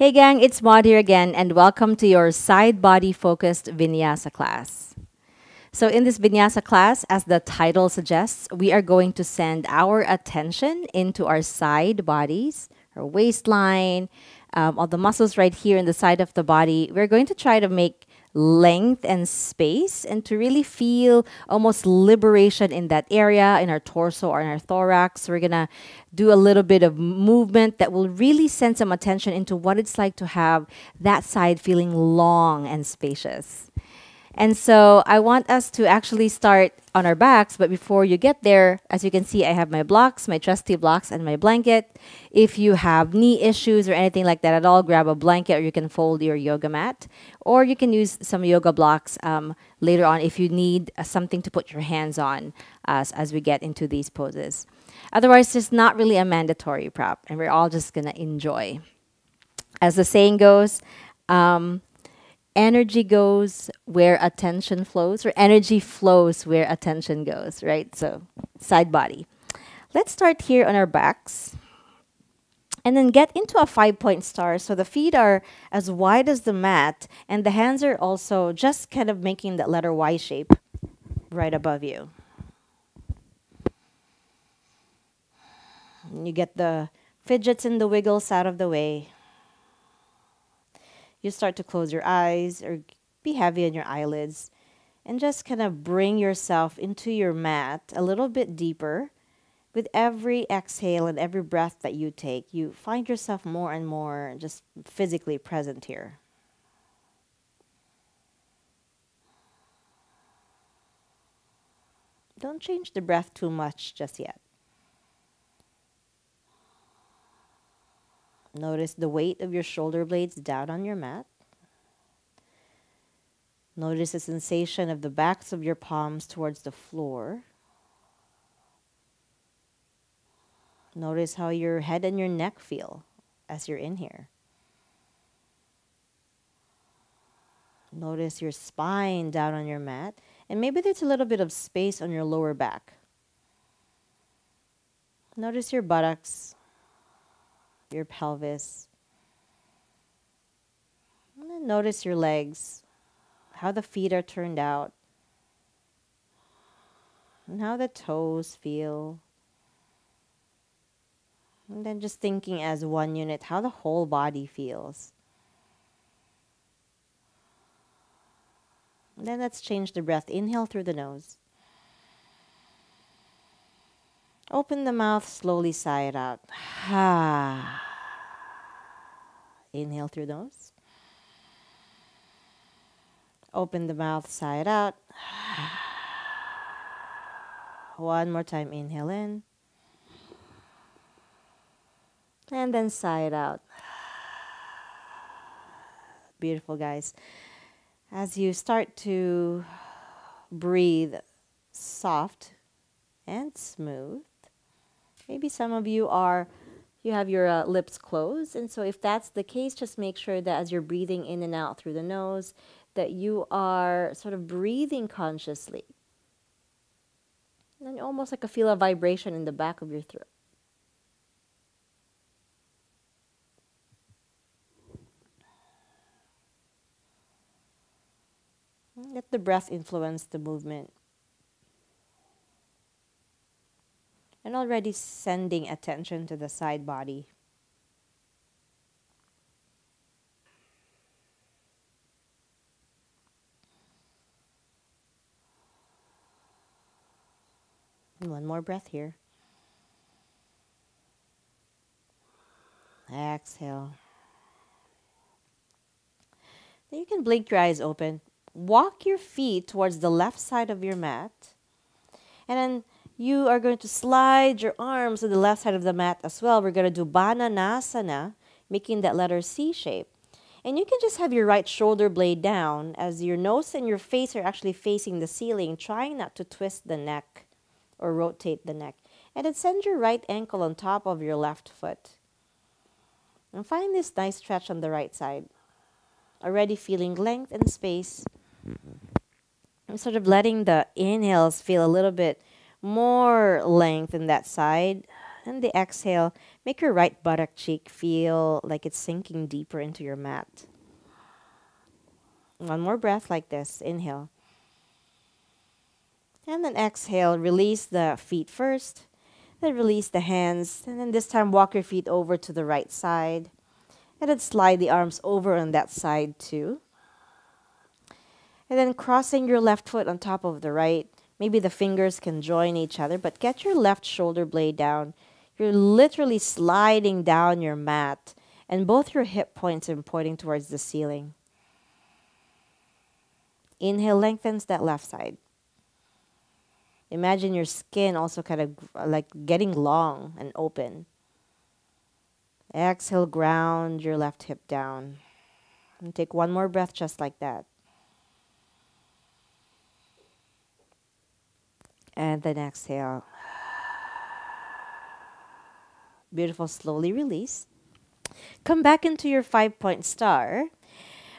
Hey gang, it's Maude here again and welcome to your side body focused vinyasa class. So in this vinyasa class, as the title suggests, we are going to send our attention into our side bodies, our waistline, um, all the muscles right here in the side of the body. We're going to try to make length and space and to really feel almost liberation in that area in our torso or in our thorax. We're going to do a little bit of movement that will really send some attention into what it's like to have that side feeling long and spacious. And so I want us to actually start on our backs, but before you get there, as you can see, I have my blocks, my trusty blocks, and my blanket. If you have knee issues or anything like that at all, grab a blanket or you can fold your yoga mat. Or you can use some yoga blocks um, later on if you need uh, something to put your hands on as, as we get into these poses. Otherwise, it's not really a mandatory prop, and we're all just going to enjoy. As the saying goes, um, energy goes where attention flows, or energy flows where attention goes, right? So, side body. Let's start here on our backs. And then get into a five point star. So the feet are as wide as the mat, and the hands are also just kind of making that letter Y shape right above you. And you get the fidgets and the wiggles out of the way you start to close your eyes or be heavy on your eyelids and just kind of bring yourself into your mat a little bit deeper. With every exhale and every breath that you take, you find yourself more and more just physically present here. Don't change the breath too much just yet. Notice the weight of your shoulder blades down on your mat. Notice the sensation of the backs of your palms towards the floor. Notice how your head and your neck feel as you're in here. Notice your spine down on your mat. And maybe there's a little bit of space on your lower back. Notice your buttocks, your pelvis. And then notice your legs, how the feet are turned out, and how the toes feel. And then just thinking as one unit how the whole body feels. And then let's change the breath. Inhale through the nose. Open the mouth, slowly sigh it out. Ha. Inhale through nose. Open the mouth, sigh it out. One more time, inhale in. And then sigh it out. Beautiful, guys. As you start to breathe soft and smooth, Maybe some of you are, you have your uh, lips closed. And so if that's the case, just make sure that as you're breathing in and out through the nose, that you are sort of breathing consciously. And almost like a feel a vibration in the back of your throat. Let the breath influence the movement. And already sending attention to the side body. One more breath here. Exhale. Now you can blink your eyes open. Walk your feet towards the left side of your mat. And then you are going to slide your arms to the left side of the mat as well. We're going to do Bananasana, making that letter C shape. And you can just have your right shoulder blade down as your nose and your face are actually facing the ceiling, trying not to twist the neck or rotate the neck. And then send your right ankle on top of your left foot. And find this nice stretch on the right side. Already feeling length and space. I'm sort of letting the inhales feel a little bit more length in that side And the exhale, make your right buttock cheek feel like it's sinking deeper into your mat. One more breath like this. Inhale. And then exhale, release the feet first. Then release the hands. And then this time, walk your feet over to the right side. And then slide the arms over on that side too. And then crossing your left foot on top of the right. Maybe the fingers can join each other, but get your left shoulder blade down. You're literally sliding down your mat, and both your hip points are pointing towards the ceiling. Inhale, lengthens that left side. Imagine your skin also kind of like getting long and open. Exhale, ground your left hip down. And take one more breath just like that. And then exhale. Beautiful, slowly release. Come back into your five point star,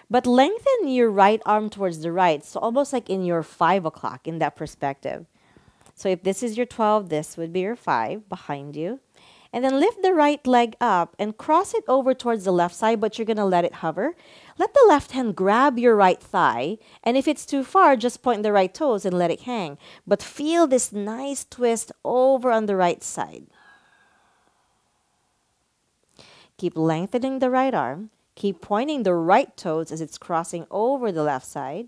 but lengthen your right arm towards the right. So almost like in your five o'clock in that perspective. So if this is your 12, this would be your 5 behind you. And then lift the right leg up and cross it over towards the left side, but you're going to let it hover. Let the left hand grab your right thigh. And if it's too far, just point the right toes and let it hang. But feel this nice twist over on the right side. Keep lengthening the right arm. Keep pointing the right toes as it's crossing over the left side.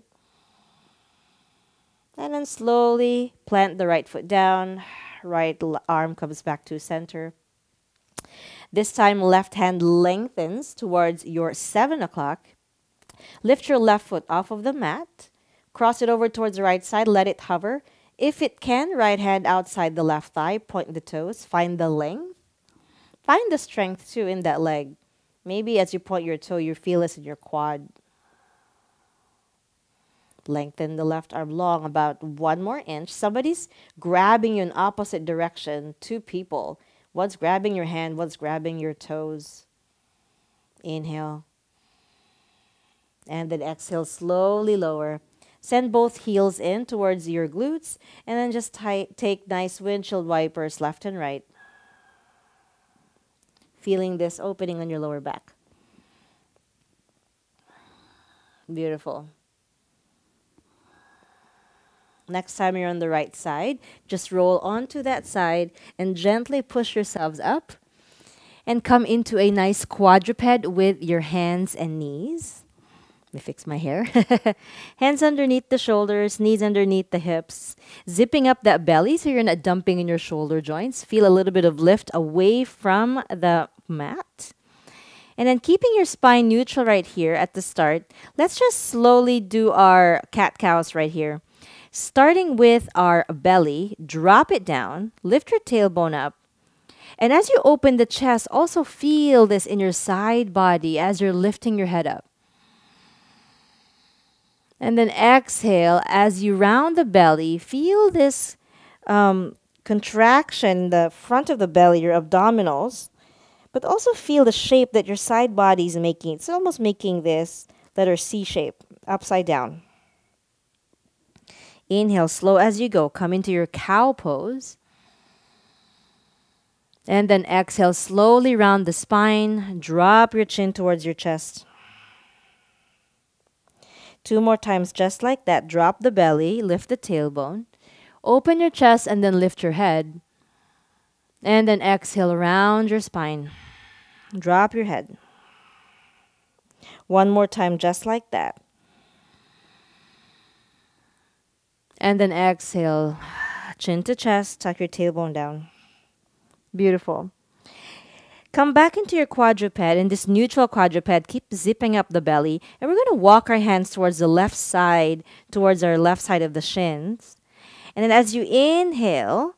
And then slowly plant the right foot down. Right arm comes back to center. This time, left hand lengthens towards your 7 o'clock. Lift your left foot off of the mat. Cross it over towards the right side. Let it hover. If it can, right hand outside the left thigh. Point the toes. Find the length. Find the strength too in that leg. Maybe as you point your toe, you feel this in your quad. Lengthen the left arm long about one more inch. Somebody's grabbing you in opposite direction. Two people. What's grabbing your hand, What's grabbing your toes. Inhale. And then exhale, slowly lower. Send both heels in towards your glutes. And then just take nice windshield wipers left and right. Feeling this opening on your lower back. Beautiful. Next time you're on the right side, just roll onto that side and gently push yourselves up and come into a nice quadruped with your hands and knees. Me fix my hair. hands underneath the shoulders, knees underneath the hips, zipping up that belly so you're not dumping in your shoulder joints. Feel a little bit of lift away from the mat. And then keeping your spine neutral right here at the start, let's just slowly do our cat cows right here. Starting with our belly, drop it down, lift your tailbone up. And as you open the chest, also feel this in your side body as you're lifting your head up. And then exhale as you round the belly. Feel this um, contraction, in the front of the belly, your abdominals, but also feel the shape that your side body is making. It's almost making this letter C shape, upside down. Inhale slow as you go. Come into your cow pose. And then exhale slowly round the spine. Drop your chin towards your chest. Two more times, just like that. Drop the belly, lift the tailbone. Open your chest and then lift your head. And then exhale around your spine. Drop your head. One more time, just like that. And then exhale, chin to chest, tuck your tailbone down. Beautiful. Come back into your quadruped, in this neutral quadruped, keep zipping up the belly. And we're going to walk our hands towards the left side, towards our left side of the shins. And then as you inhale,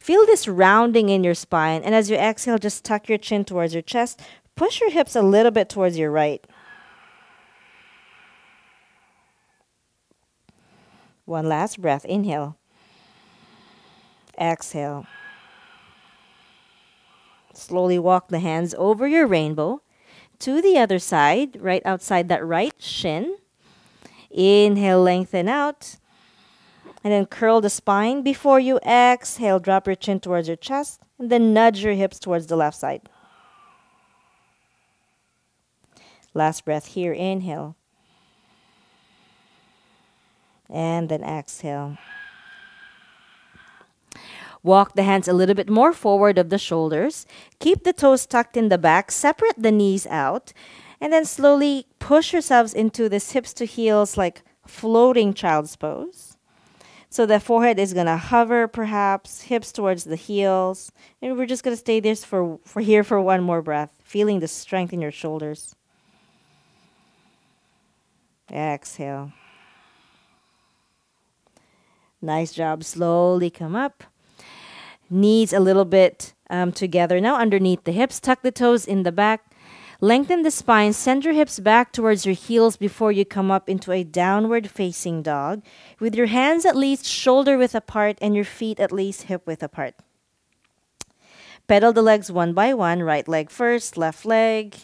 feel this rounding in your spine. And as you exhale, just tuck your chin towards your chest. Push your hips a little bit towards your right. One last breath. Inhale. Exhale. Slowly walk the hands over your rainbow to the other side, right outside that right shin. Inhale, lengthen out. And then curl the spine before you exhale. Drop your chin towards your chest. And then nudge your hips towards the left side. Last breath here. Inhale. And then exhale. Walk the hands a little bit more forward of the shoulders. Keep the toes tucked in the back. Separate the knees out. And then slowly push yourselves into this hips to heels like floating child's pose. So the forehead is going to hover perhaps, hips towards the heels. And we're just going to stay this for, for here for one more breath, feeling the strength in your shoulders. Exhale. Nice job. Slowly come up knees a little bit um, together. Now underneath the hips, tuck the toes in the back. Lengthen the spine, send your hips back towards your heels before you come up into a downward facing dog with your hands at least shoulder width apart and your feet at least hip width apart. Pedal the legs one by one, right leg first, left leg,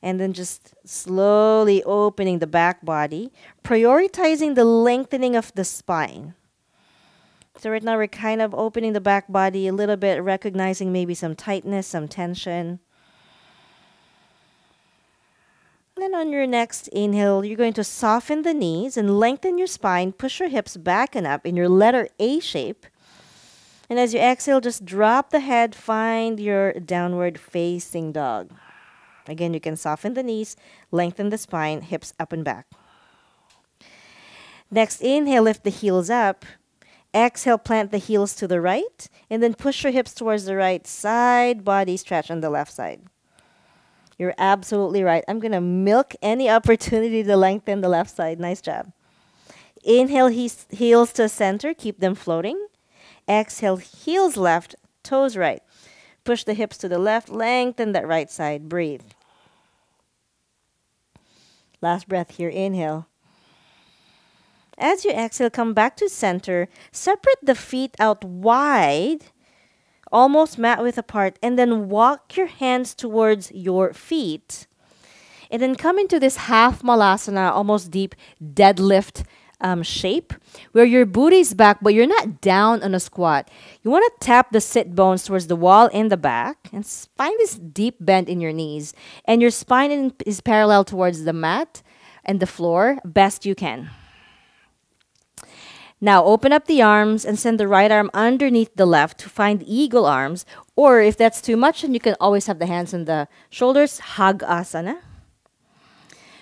and then just slowly opening the back body, prioritizing the lengthening of the spine. So right now we're kind of opening the back body a little bit, recognizing maybe some tightness, some tension. Then on your next inhale, you're going to soften the knees and lengthen your spine. Push your hips back and up in your letter A shape. And as you exhale, just drop the head, find your downward facing dog. Again, you can soften the knees, lengthen the spine, hips up and back. Next inhale, lift the heels up. Exhale, plant the heels to the right, and then push your hips towards the right side, body stretch on the left side. You're absolutely right. I'm going to milk any opportunity to lengthen the left side. Nice job. Inhale, heels to center, keep them floating. Exhale, heels left, toes right. Push the hips to the left, lengthen that right side. Breathe. Last breath here. Inhale. As you exhale, come back to center. Separate the feet out wide, almost mat width apart, and then walk your hands towards your feet. And then come into this half malasana, almost deep deadlift um, shape, where your booty's back, but you're not down on a squat. You want to tap the sit bones towards the wall in the back and find this deep bend in your knees. And your spine is parallel towards the mat and the floor best you can. Now open up the arms and send the right arm underneath the left to find eagle arms. Or if that's too much, then you can always have the hands on the shoulders, hug asana.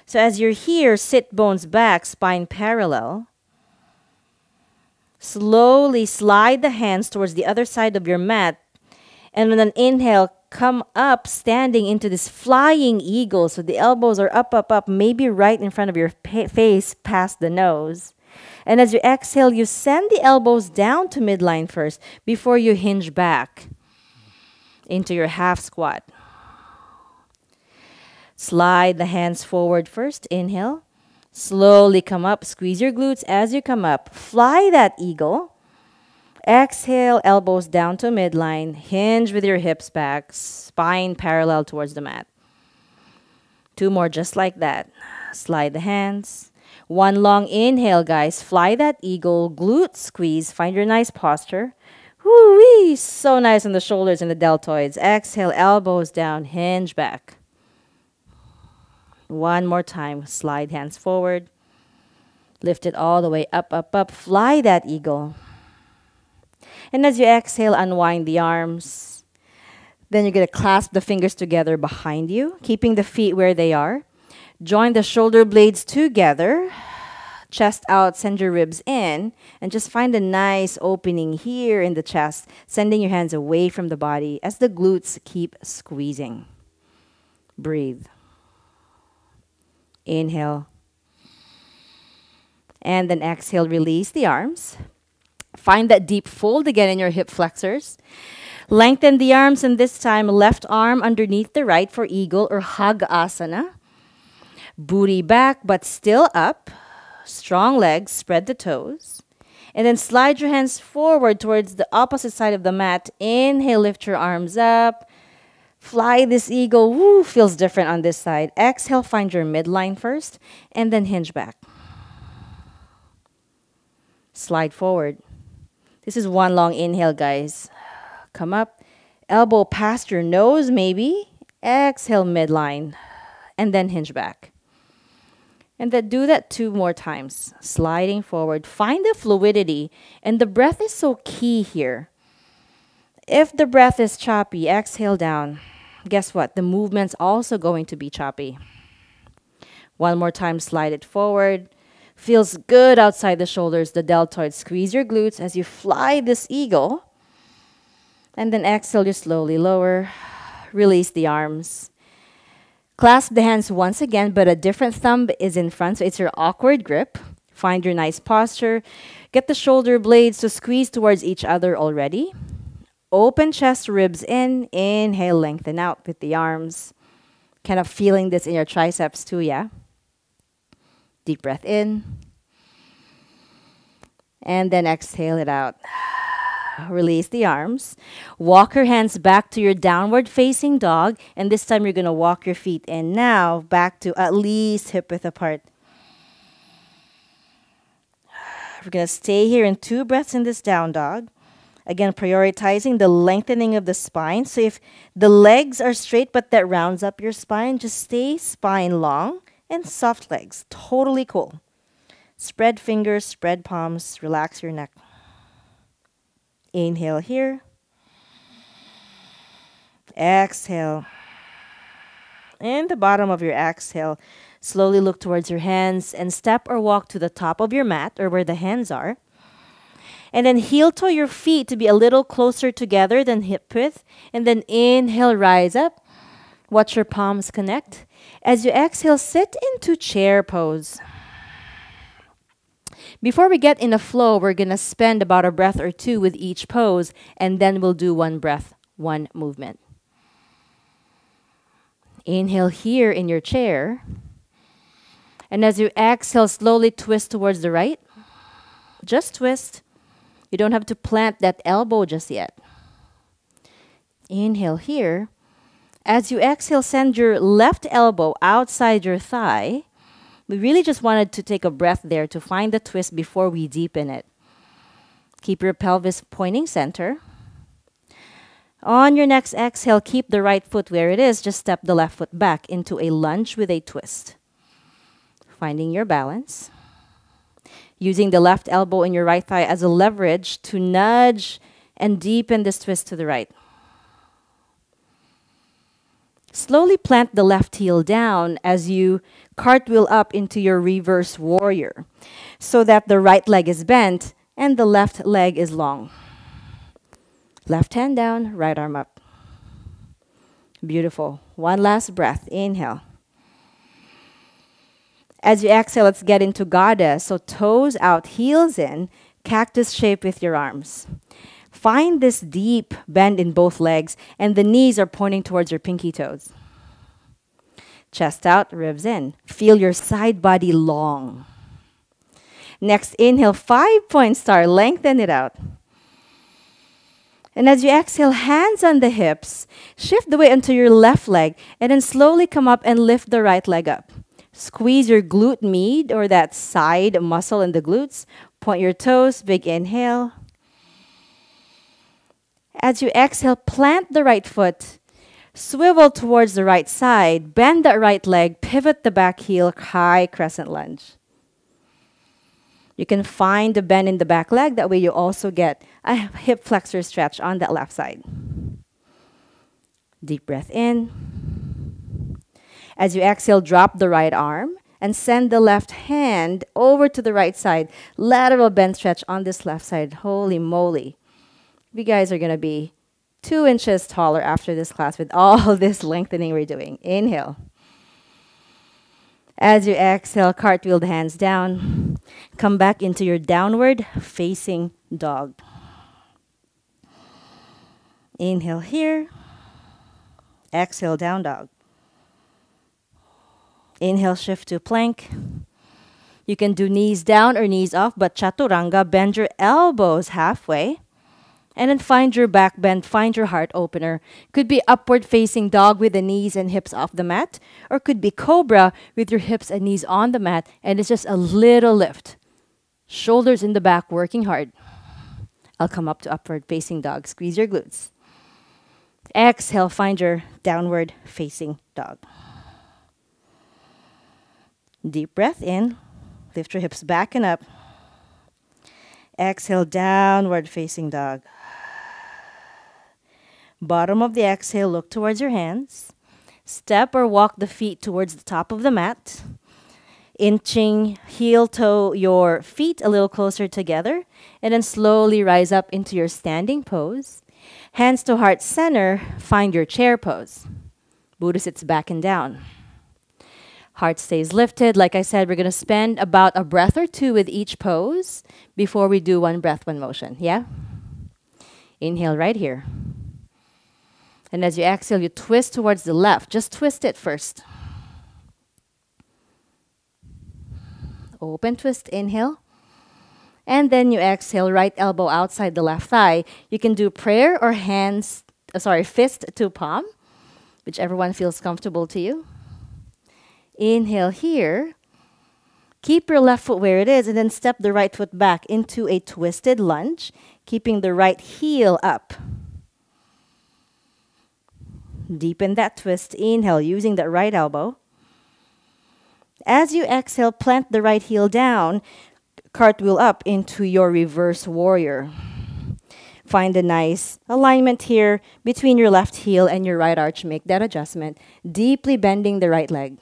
So as you're here, sit bones back, spine parallel. Slowly slide the hands towards the other side of your mat. And on an inhale, come up standing into this flying eagle. So the elbows are up, up, up, maybe right in front of your face past the nose. And as you exhale, you send the elbows down to midline first before you hinge back into your half squat. Slide the hands forward first. Inhale. Slowly come up. Squeeze your glutes as you come up. Fly that eagle. Exhale, elbows down to midline. Hinge with your hips back, spine parallel towards the mat. Two more just like that. Slide the hands. One long inhale, guys. Fly that eagle, glute squeeze. Find your nice posture. Woo wee! So nice on the shoulders and the deltoids. Exhale, elbows down, hinge back. One more time. Slide hands forward. Lift it all the way up, up, up. Fly that eagle. And as you exhale, unwind the arms. Then you're going to clasp the fingers together behind you, keeping the feet where they are. Join the shoulder blades together. Chest out, send your ribs in, and just find a nice opening here in the chest, sending your hands away from the body as the glutes keep squeezing. Breathe. Inhale. And then exhale, release the arms. Find that deep fold again in your hip flexors. Lengthen the arms, and this time, left arm underneath the right for eagle or hug asana. Booty back, but still up. Strong legs, spread the toes. And then slide your hands forward towards the opposite side of the mat. Inhale, lift your arms up. Fly this eagle. Woo, feels different on this side. Exhale, find your midline first, and then hinge back. Slide forward. This is one long inhale, guys. Come up. Elbow past your nose, maybe. Exhale midline. And then hinge back. And then do that two more times. Sliding forward. Find the fluidity. And the breath is so key here. If the breath is choppy, exhale down. Guess what? The movement's also going to be choppy. One more time, slide it forward. Feels good outside the shoulders, the deltoid. Squeeze your glutes as you fly this eagle. And then exhale, you slowly lower. Release the arms. Clasp the hands once again, but a different thumb is in front, so it's your awkward grip. Find your nice posture. Get the shoulder blades to squeeze towards each other already. Open chest, ribs in. Inhale, lengthen out with the arms. Kind of feeling this in your triceps too, yeah? Deep breath in. And then exhale it out. Release the arms. Walk your hands back to your downward facing dog. And this time you're going to walk your feet in. Now back to at least hip width apart. We're going to stay here in two breaths in this down dog. Again, prioritizing the lengthening of the spine. So if the legs are straight but that rounds up your spine, just stay spine long and soft legs. Totally cool. Spread fingers, spread palms, relax your neck. Inhale here. Exhale. In the bottom of your exhale, slowly look towards your hands and step or walk to the top of your mat or where the hands are. And then heel toe your feet to be a little closer together than hip width. And then inhale, rise up. Watch your palms connect. As you exhale, sit into chair pose. Before we get in a flow, we're going to spend about a breath or two with each pose, and then we'll do one breath, one movement. Inhale here in your chair. And as you exhale, slowly twist towards the right. Just twist. You don't have to plant that elbow just yet. Inhale here. As you exhale, send your left elbow outside your thigh. We really just wanted to take a breath there to find the twist before we deepen it. Keep your pelvis pointing center. On your next exhale, keep the right foot where it is. Just step the left foot back into a lunge with a twist. Finding your balance using the left elbow and your right thigh as a leverage to nudge and deepen this twist to the right. Slowly plant the left heel down as you cartwheel up into your reverse warrior so that the right leg is bent and the left leg is long. Left hand down, right arm up. Beautiful. One last breath. Inhale. As you exhale, let's get into goddess. So toes out, heels in, cactus shape with your arms. Find this deep bend in both legs, and the knees are pointing towards your pinky toes. Chest out, ribs in. Feel your side body long. Next, inhale, five point star, lengthen it out. And as you exhale, hands on the hips, shift the weight onto your left leg, and then slowly come up and lift the right leg up. Squeeze your glute med or that side muscle in the glutes. Point your toes, big inhale. As you exhale, plant the right foot. Swivel towards the right side. Bend that right leg. Pivot the back heel. High crescent lunge. You can find the bend in the back leg. That way you also get a hip flexor stretch on that left side. Deep breath in. As you exhale, drop the right arm and send the left hand over to the right side. Lateral bend stretch on this left side. Holy moly. You guys are going to be two inches taller after this class with all this lengthening we're doing. Inhale. As you exhale, cartwheel the hands down. Come back into your downward facing dog. Inhale here. Exhale, down dog. Inhale, shift to plank. You can do knees down or knees off, but chaturanga, bend your elbows halfway. And then find your back bend, find your heart opener. Could be upward facing dog with the knees and hips off the mat, or could be cobra with your hips and knees on the mat, and it's just a little lift. Shoulders in the back, working hard. I'll come up to upward facing dog. Squeeze your glutes. Exhale, find your downward facing dog. Deep breath in. Lift your hips back and up. Exhale, downward facing dog. Bottom of the exhale, look towards your hands. Step or walk the feet towards the top of the mat. Inching heel toe your feet a little closer together. And then slowly rise up into your standing pose. Hands to heart center, find your chair pose. Booty sits back and down. Heart stays lifted. Like I said, we're going to spend about a breath or two with each pose before we do one breath, one motion. Yeah? Inhale right here. And as you exhale, you twist towards the left. Just twist it first. Open twist, inhale. And then you exhale, right elbow outside the left thigh. You can do prayer or hands, uh, sorry, fist to palm, whichever one feels comfortable to you. Inhale here. Keep your left foot where it is and then step the right foot back into a twisted lunge, keeping the right heel up. Deepen that twist. Inhale, using that right elbow. As you exhale, plant the right heel down, cartwheel up into your reverse warrior. Find a nice alignment here between your left heel and your right arch. Make that adjustment, deeply bending the right leg.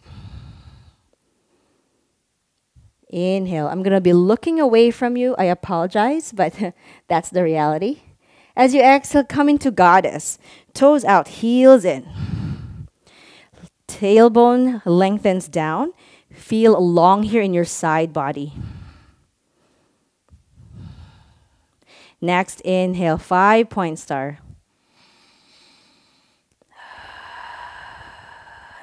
Inhale. I'm going to be looking away from you. I apologize, but that's the reality. As you exhale, come into goddess. Toes out, heels in. Tailbone lengthens down. Feel long here in your side body. Next, inhale, five point star.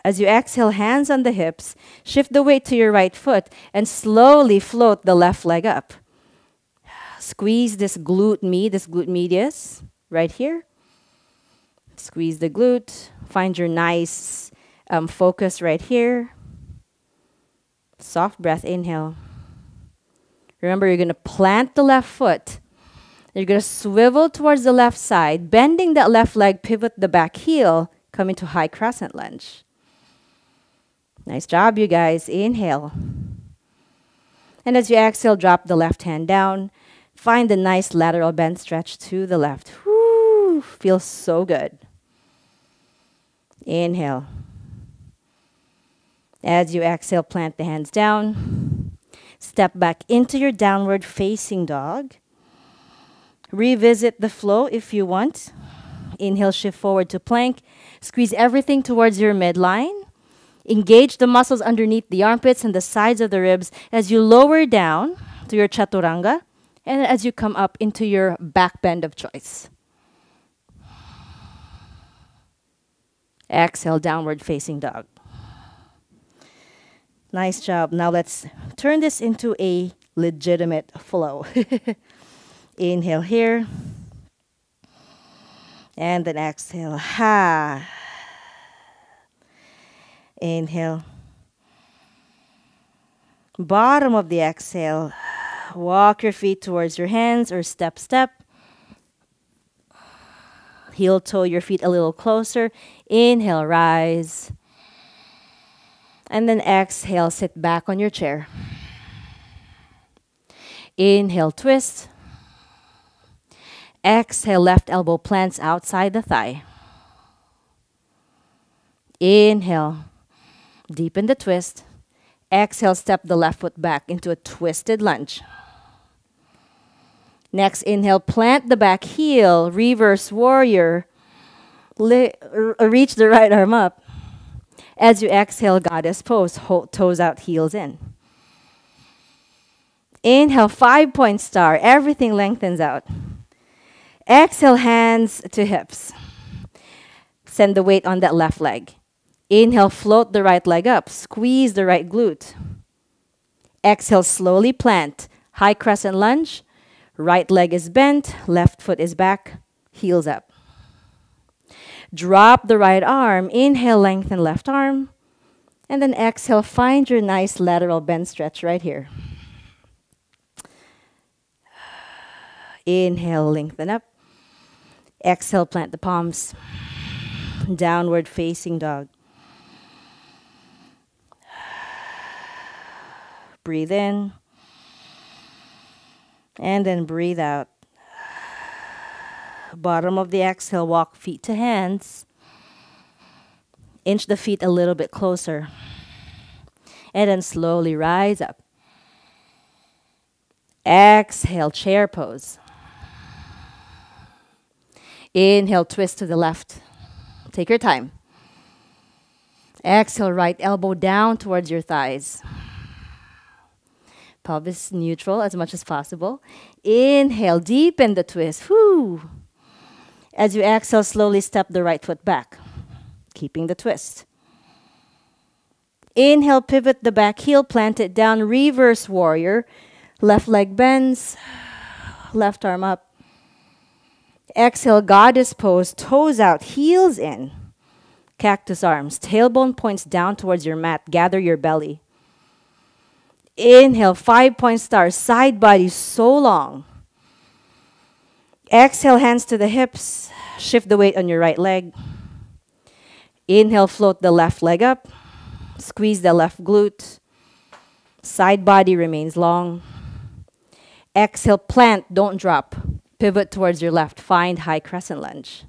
As you exhale, hands on the hips, shift the weight to your right foot and slowly float the left leg up. Squeeze this glute med, this glute medius, right here. Squeeze the glute. Find your nice um, focus right here. Soft breath, inhale. Remember, you're going to plant the left foot. You're going to swivel towards the left side, bending that left leg, pivot the back heel, come into high crescent lunge. Nice job, you guys. Inhale. And as you exhale, drop the left hand down. Find a nice lateral bend stretch to the left. Whoo, feels so good. Inhale. As you exhale, plant the hands down. Step back into your downward facing dog. Revisit the flow if you want. Inhale, shift forward to plank. Squeeze everything towards your midline. Engage the muscles underneath the armpits and the sides of the ribs as you lower down to your chaturanga and as you come up into your back bend of choice. Exhale, downward facing dog. Nice job. Now let's turn this into a legitimate flow. Inhale here. And then exhale. Ha. Inhale. Bottom of the exhale. Walk your feet towards your hands or step, step. Heel toe your feet a little closer. Inhale, rise. And then exhale, sit back on your chair. Inhale, twist. Exhale, left elbow plants outside the thigh. Inhale, Deepen the twist. Exhale, step the left foot back into a twisted lunge. Next, inhale, plant the back heel, reverse warrior. Reach the right arm up. As you exhale, goddess pose, toes out, heels in. Inhale, five point star. Everything lengthens out. Exhale, hands to hips. Send the weight on that left leg. Inhale, float the right leg up, squeeze the right glute. Exhale, slowly plant. High crescent lunge. Right leg is bent, left foot is back, heels up. Drop the right arm. Inhale, lengthen left arm. And then exhale, find your nice lateral bend stretch right here. Inhale, lengthen up. Exhale, plant the palms. Downward facing dog. Breathe in. And then breathe out. Bottom of the exhale, walk feet to hands. Inch the feet a little bit closer. And then slowly rise up. Exhale, chair pose. Inhale, twist to the left. Take your time. Exhale, right elbow down towards your thighs. Pelvis neutral as much as possible. Inhale, deepen the twist. Whoo. As you exhale, slowly step the right foot back, keeping the twist. Inhale, pivot the back heel, plant it down, reverse warrior. Left leg bends, left arm up. Exhale, goddess pose, toes out, heels in. Cactus arms, tailbone points down towards your mat. Gather your belly. Inhale, five point star, side body so long. Exhale, hands to the hips. Shift the weight on your right leg. Inhale, float the left leg up. Squeeze the left glute. Side body remains long. Exhale, plant, don't drop. Pivot towards your left. Find high crescent lunge.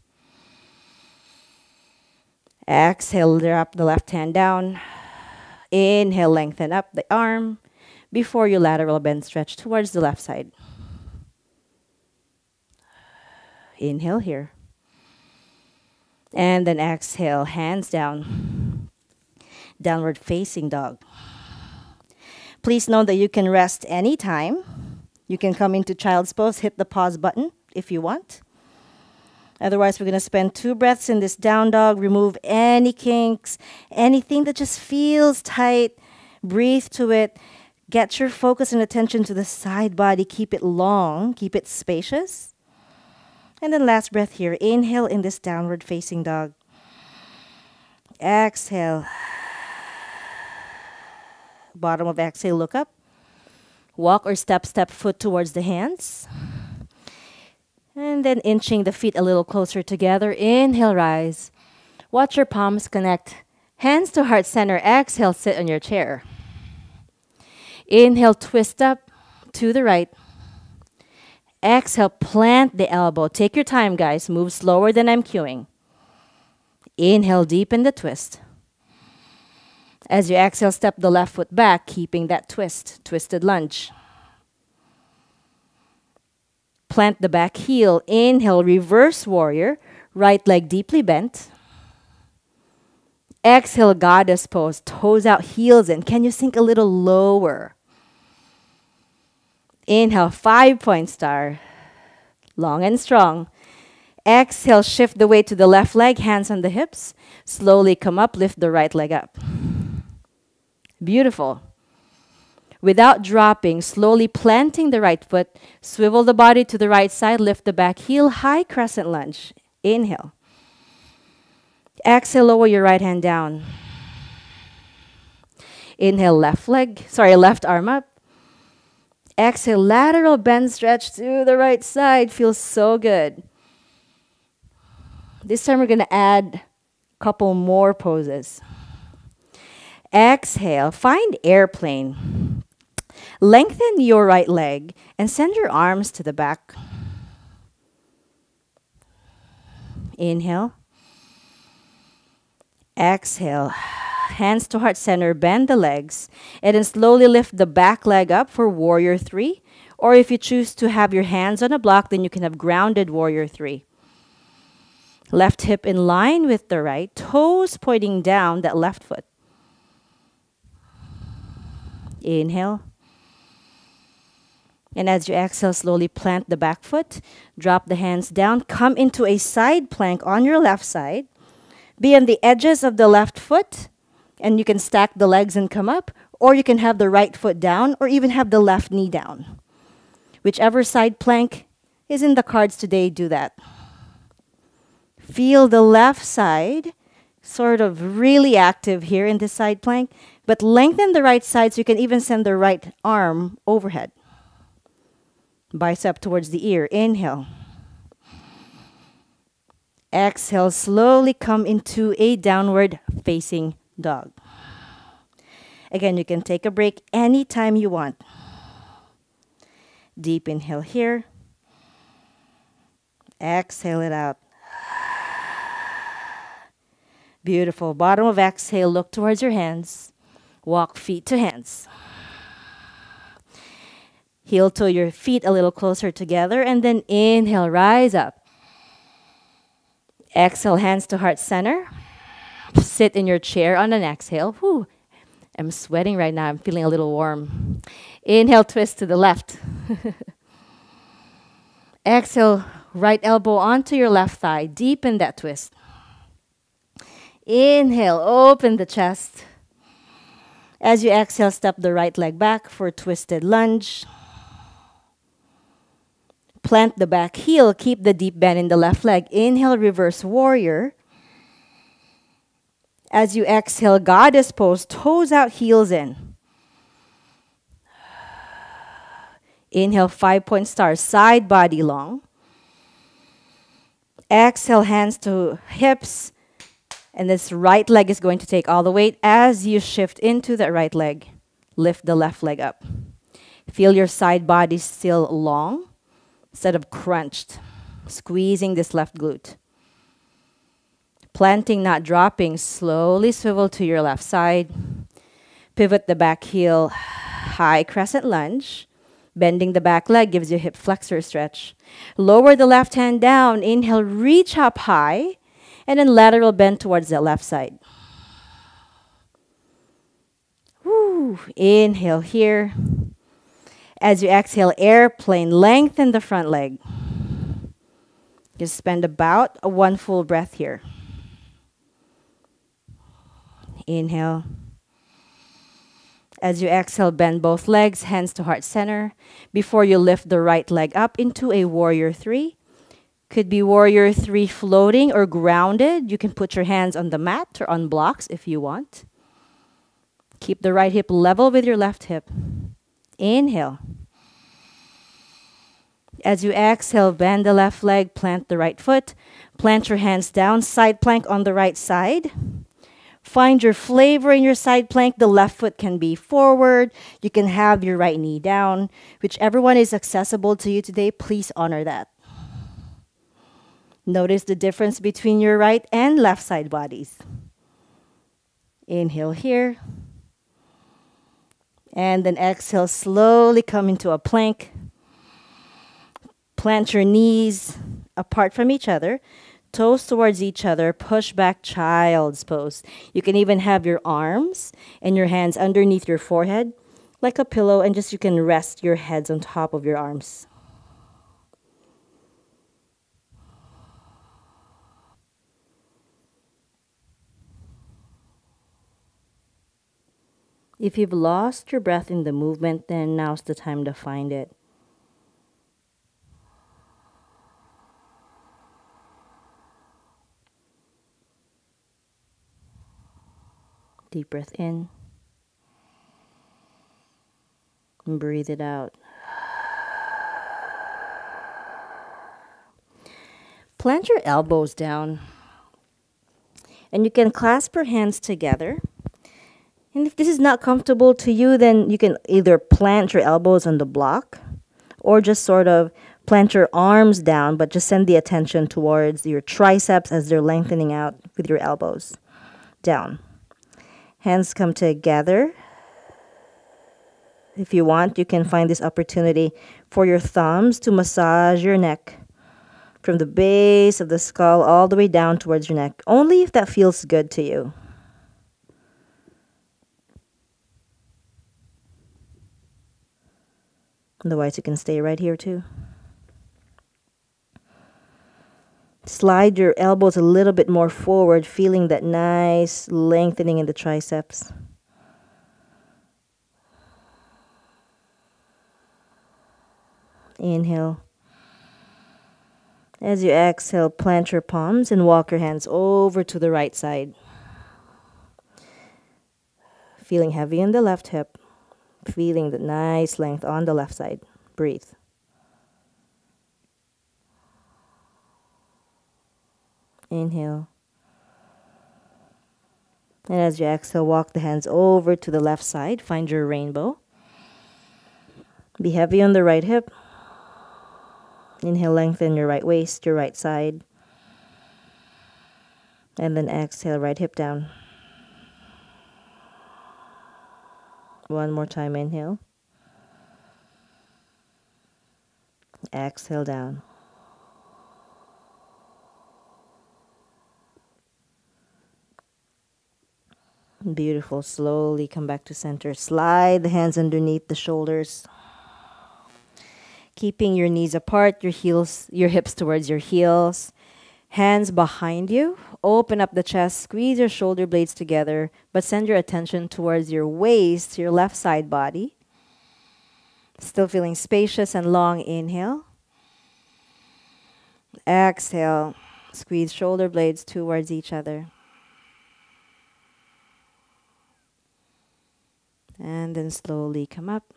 Exhale, drop the left hand down. Inhale, lengthen up the arm before you lateral bend stretch towards the left side. Inhale here. And then exhale, hands down. Downward facing dog. Please know that you can rest anytime. You can come into child's pose, hit the pause button if you want. Otherwise, we're going to spend two breaths in this down dog. Remove any kinks, anything that just feels tight. Breathe to it. Get your focus and attention to the side body. Keep it long, keep it spacious. And then last breath here. Inhale in this downward facing dog. Exhale. Bottom of exhale, look up. Walk or step, step foot towards the hands. And then inching the feet a little closer together. Inhale, rise. Watch your palms connect. Hands to heart center. Exhale, sit on your chair. Inhale, twist up to the right. Exhale, plant the elbow. Take your time, guys. Move slower than I'm cueing. Inhale, deepen the twist. As you exhale, step the left foot back, keeping that twist, twisted lunge. Plant the back heel. Inhale, reverse warrior. Right leg deeply bent. Exhale, goddess pose. Toes out, heels in. Can you sink a little lower? Inhale, five point star. Long and strong. Exhale, shift the weight to the left leg, hands on the hips. Slowly come up, lift the right leg up. Beautiful. Without dropping, slowly planting the right foot, swivel the body to the right side, lift the back heel, high crescent lunge. Inhale. Exhale, lower your right hand down. Inhale, left leg, sorry, left arm up. Exhale, lateral bend stretch to the right side. Feels so good. This time we're going to add a couple more poses. Exhale, find airplane. Lengthen your right leg and send your arms to the back. Inhale. Exhale hands to heart center, bend the legs, and then slowly lift the back leg up for warrior three. Or if you choose to have your hands on a block, then you can have grounded warrior three. Left hip in line with the right, toes pointing down that left foot. Inhale. And as you exhale, slowly plant the back foot, drop the hands down, come into a side plank on your left side. Be on the edges of the left foot and you can stack the legs and come up, or you can have the right foot down, or even have the left knee down. Whichever side plank is in the cards today, do that. Feel the left side sort of really active here in this side plank, but lengthen the right side so you can even send the right arm overhead. Bicep towards the ear. Inhale. Exhale, slowly come into a downward facing dog. Again, you can take a break anytime you want. Deep inhale here. Exhale it out. Beautiful. Bottom of exhale, look towards your hands. Walk feet to hands. Heel to your feet a little closer together, and then inhale, rise up. Exhale, hands to heart center. Sit in your chair on an exhale. Whew. I'm sweating right now. I'm feeling a little warm. Inhale, twist to the left. Exhale, right elbow onto your left thigh. Deepen that twist. Inhale, open the chest. As you exhale, step the right leg back for twisted lunge. Plant the back heel, keep the deep bend in the left leg. Inhale, reverse warrior. As you exhale, goddess pose, toes out, heels in. Inhale, five point star, side body long. Exhale, hands to hips. And this right leg is going to take all the weight as you shift into the right leg. Lift the left leg up. Feel your side body still long instead of crunched. Squeezing this left glute. Planting, not dropping. Slowly swivel to your left side. Pivot the back heel. High crescent lunge. Bending the back leg gives you hip flexor stretch. Lower the left hand down. Inhale, reach up high. And then lateral bend towards the left side. Woo. Inhale here. As you exhale, airplane, lengthen the front leg. Just spend about one full breath here. Inhale. As you exhale, bend both legs, hands to heart center. Before you lift the right leg up into a warrior three. Could be warrior three floating or grounded. You can put your hands on the mat or on blocks if you want. Keep the right hip level with your left hip. Inhale. As you exhale, bend the left leg, plant the right foot. Plant your hands down, side plank on the right side. Find your flavor in your side plank. The left foot can be forward. You can have your right knee down. Whichever one is accessible to you today, please honor that. Notice the difference between your right and left side bodies. Inhale here. And then exhale, slowly come into a plank. Plant your knees apart from each other toes towards each other, push back child's pose. You can even have your arms and your hands underneath your forehead like a pillow, and just you can rest your heads on top of your arms. If you've lost your breath in the movement, then now's the time to find it. Deep breath in. And breathe it out. Plant your elbows down. And you can clasp your hands together. And if this is not comfortable to you, then you can either plant your elbows on the block or just sort of plant your arms down, but just send the attention towards your triceps as they're lengthening out with your elbows down. Hands come together. If you want, you can find this opportunity for your thumbs to massage your neck from the base of the skull all the way down towards your neck, only if that feels good to you. Otherwise, you can stay right here too. Slide your elbows a little bit more forward, feeling that nice lengthening in the triceps. Inhale. As you exhale, plant your palms and walk your hands over to the right side. Feeling heavy in the left hip, feeling the nice length on the left side. Breathe. Inhale. And as you exhale, walk the hands over to the left side. Find your rainbow. Be heavy on the right hip. Inhale, lengthen your right waist, your right side. And then exhale, right hip down. One more time, inhale. Exhale down. Beautiful. Slowly come back to center. Slide the hands underneath the shoulders. Keeping your knees apart, your heels, your hips towards your heels. Hands behind you. Open up the chest. Squeeze your shoulder blades together, but send your attention towards your waist, your left side body. Still feeling spacious and long. Inhale. Exhale. Squeeze shoulder blades towards each other. And then slowly come up.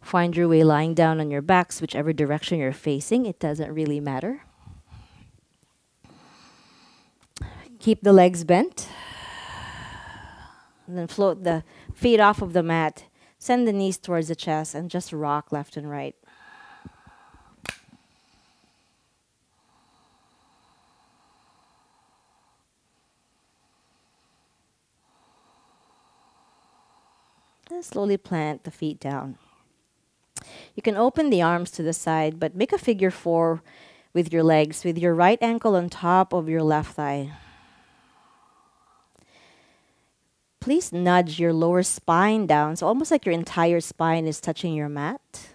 Find your way lying down on your backs, whichever direction you're facing. It doesn't really matter. Keep the legs bent. And then float the feet off of the mat. Send the knees towards the chest and just rock left and right. Then slowly plant the feet down. You can open the arms to the side, but make a figure four with your legs, with your right ankle on top of your left thigh. Please nudge your lower spine down, so almost like your entire spine is touching your mat.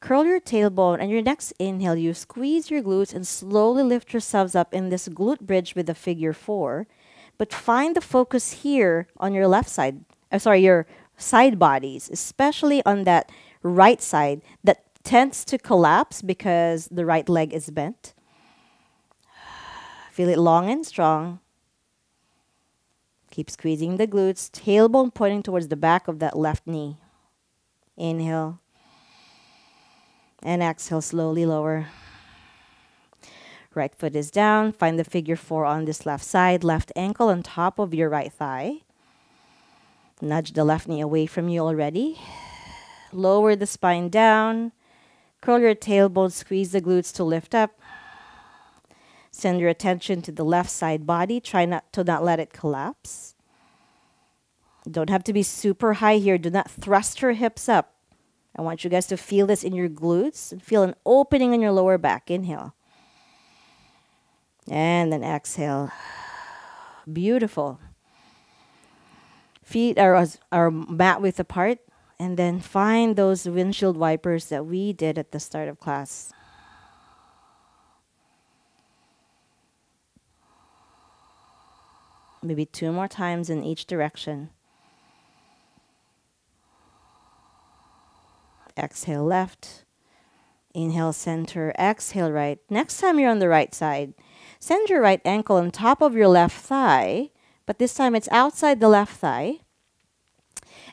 Curl your tailbone, and your next inhale, you squeeze your glutes and slowly lift yourselves up in this glute bridge with a figure four. But find the focus here on your left side. Uh, sorry, your side bodies, especially on that right side that tends to collapse because the right leg is bent. Feel it long and strong. Keep squeezing the glutes, tailbone pointing towards the back of that left knee. Inhale. And exhale, slowly lower. Right foot is down. Find the figure four on this left side. Left ankle on top of your right thigh. Nudge the left knee away from you already. Lower the spine down. Curl your tailbone, squeeze the glutes to lift up. Send your attention to the left side body. Try not to not let it collapse. Don't have to be super high here. Do not thrust your hips up. I want you guys to feel this in your glutes and feel an opening in your lower back. Inhale. And then exhale. Beautiful feet are, are mat width apart, and then find those windshield wipers that we did at the start of class. Maybe two more times in each direction. Exhale left. Inhale center. Exhale right. Next time you're on the right side, send your right ankle on top of your left thigh but this time it's outside the left thigh.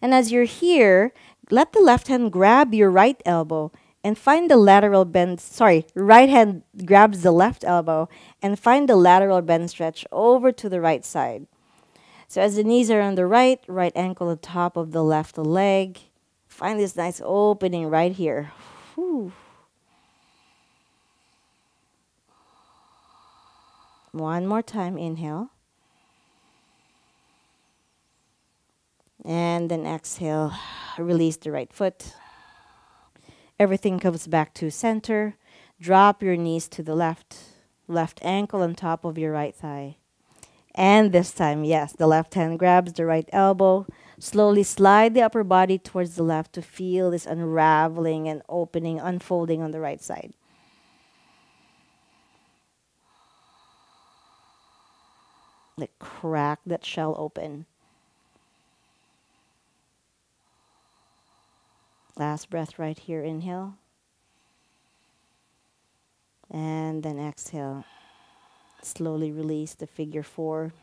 And as you're here, let the left hand grab your right elbow and find the lateral bend. Sorry, right hand grabs the left elbow and find the lateral bend stretch over to the right side. So as the knees are on the right, right ankle on top of the left leg, find this nice opening right here. Whew. One more time, inhale. And then exhale, release the right foot. Everything comes back to center. Drop your knees to the left, left ankle on top of your right thigh. And this time, yes, the left hand grabs the right elbow. Slowly slide the upper body towards the left to feel this unraveling and opening, unfolding on the right side. Like crack that shell open. Last breath right here, inhale. And then exhale. Slowly release the figure four.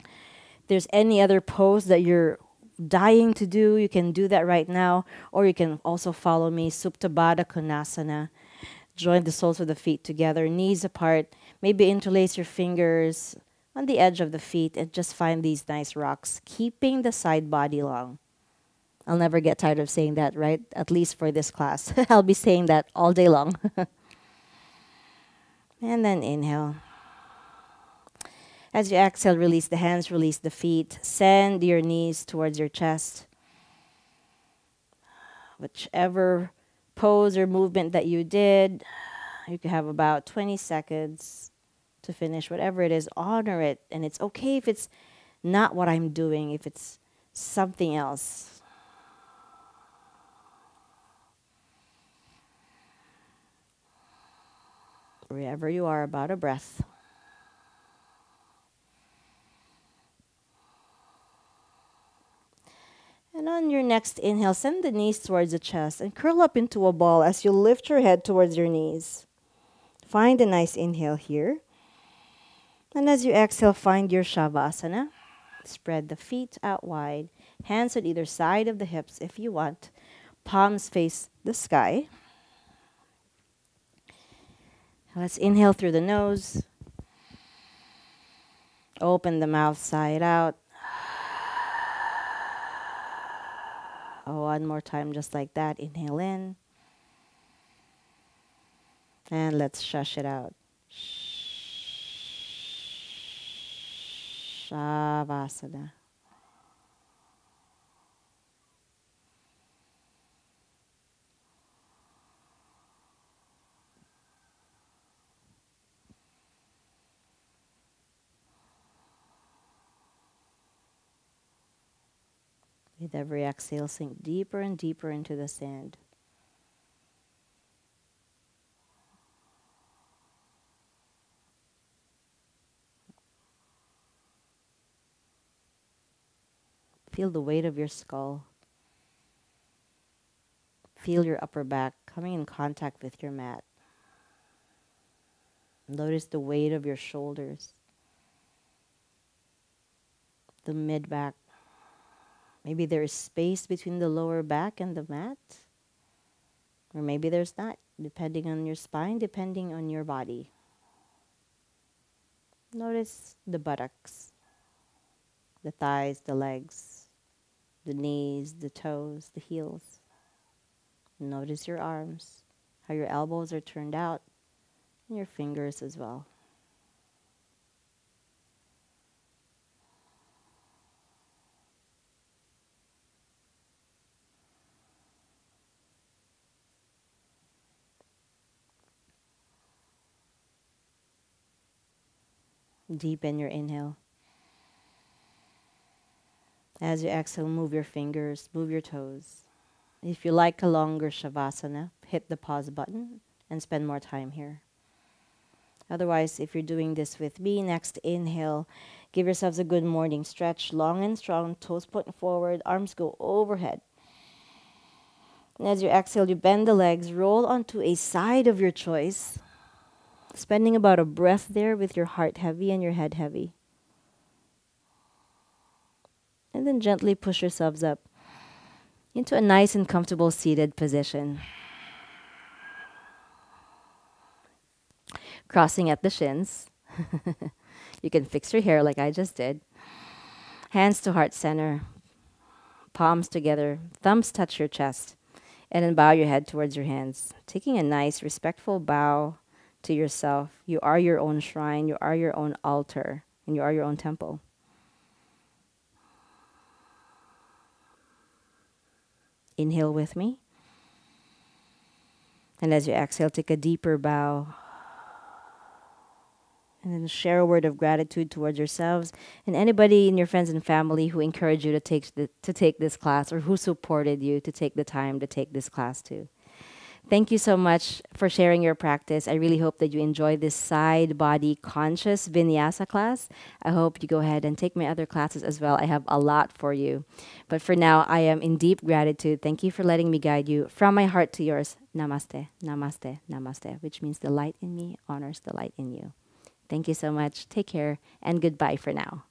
If there's any other pose that you're dying to do, you can do that right now. Or you can also follow me, Supta Baddha Konasana. Join the soles of the feet together, knees apart. Maybe interlace your fingers on the edge of the feet and just find these nice rocks, keeping the side body long. I'll never get tired of saying that, right? At least for this class. I'll be saying that all day long. and then inhale. As you exhale, release the hands, release the feet. Send your knees towards your chest. Whichever pose or movement that you did, you can have about 20 seconds to finish whatever it is. Honor it. And it's okay if it's not what I'm doing, if it's something else. Wherever you are, about a breath. And on your next inhale, send the knees towards the chest and curl up into a ball as you lift your head towards your knees. Find a nice inhale here. And as you exhale, find your Shavasana. Spread the feet out wide, hands on either side of the hips if you want. Palms face the sky. Let's inhale through the nose. Open the mouth side out. Oh, one more time, just like that. Inhale in. And let's shush it out. Shavasana. With every exhale, sink deeper and deeper into the sand. Feel the weight of your skull. Feel your upper back coming in contact with your mat. Notice the weight of your shoulders, the mid back, Maybe there is space between the lower back and the mat. Or maybe there's not, depending on your spine, depending on your body. Notice the buttocks, the thighs, the legs, the knees, the toes, the heels. Notice your arms, how your elbows are turned out, and your fingers as well. Deepen your inhale. As you exhale, move your fingers, move your toes. If you like a longer Shavasana, hit the pause button and spend more time here. Otherwise, if you're doing this with me, next inhale, give yourselves a good morning stretch, long and strong, toes point forward, arms go overhead. And as you exhale, you bend the legs, roll onto a side of your choice spending about a breath there with your heart heavy and your head heavy. And then gently push yourselves up into a nice and comfortable seated position. Crossing at the shins. you can fix your hair like I just did. Hands to heart center, palms together, thumbs touch your chest, and then bow your head towards your hands, taking a nice, respectful bow to yourself. You are your own shrine, you are your own altar, and you are your own temple. Inhale with me. And as you exhale, take a deeper bow. And then share a word of gratitude towards yourselves and anybody in your friends and family who encouraged you to take, the, to take this class or who supported you to take the time to take this class too. Thank you so much for sharing your practice. I really hope that you enjoy this side body conscious vinyasa class. I hope you go ahead and take my other classes as well. I have a lot for you. But for now, I am in deep gratitude. Thank you for letting me guide you from my heart to yours. Namaste, namaste, namaste, which means the light in me honors the light in you. Thank you so much. Take care and goodbye for now.